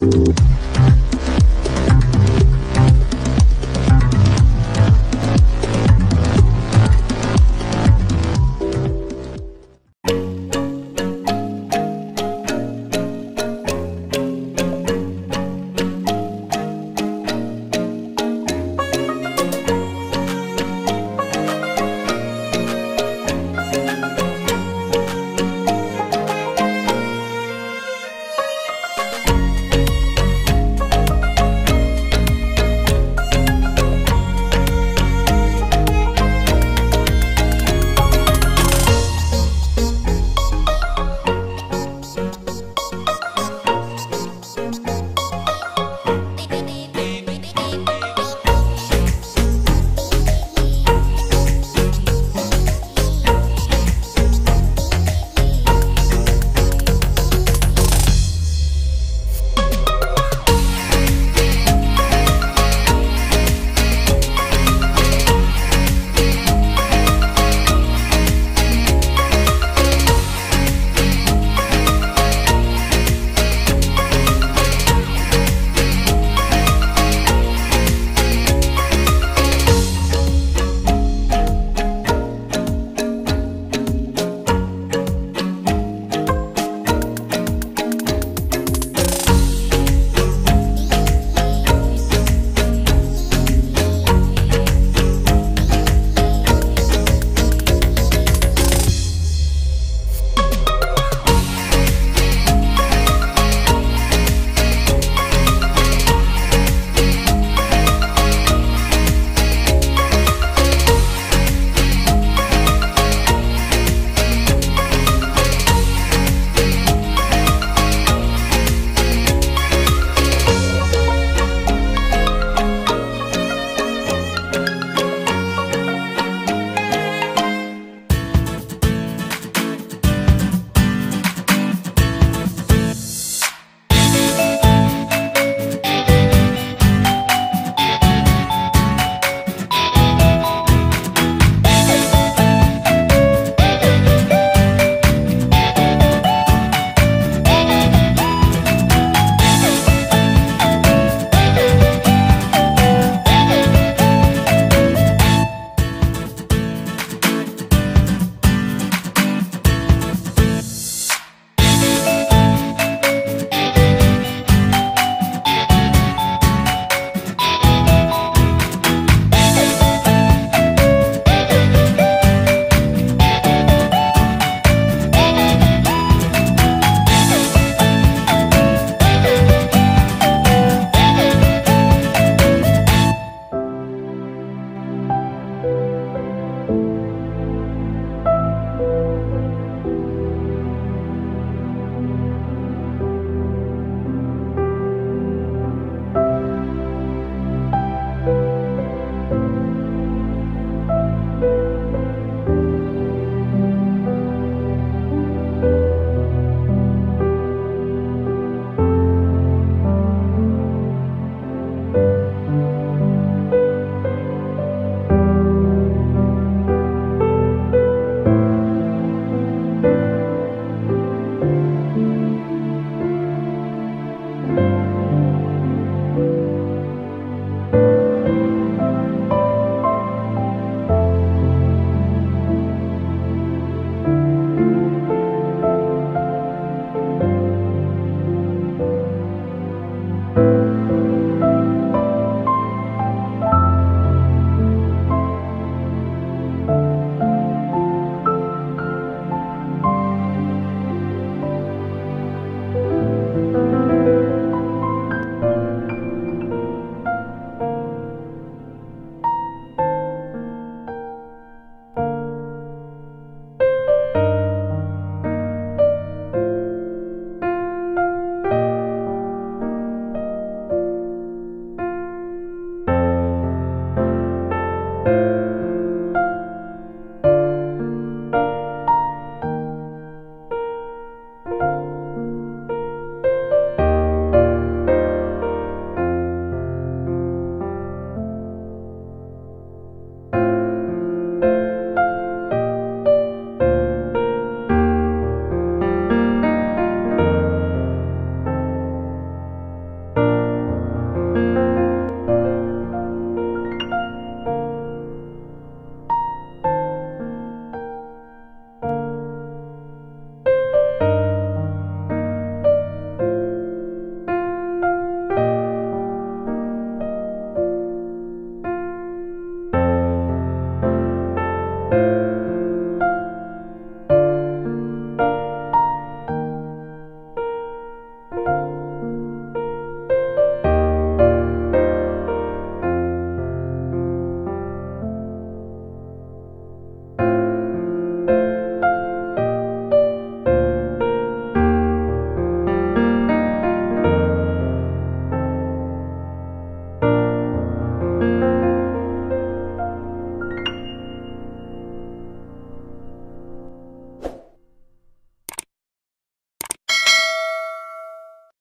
you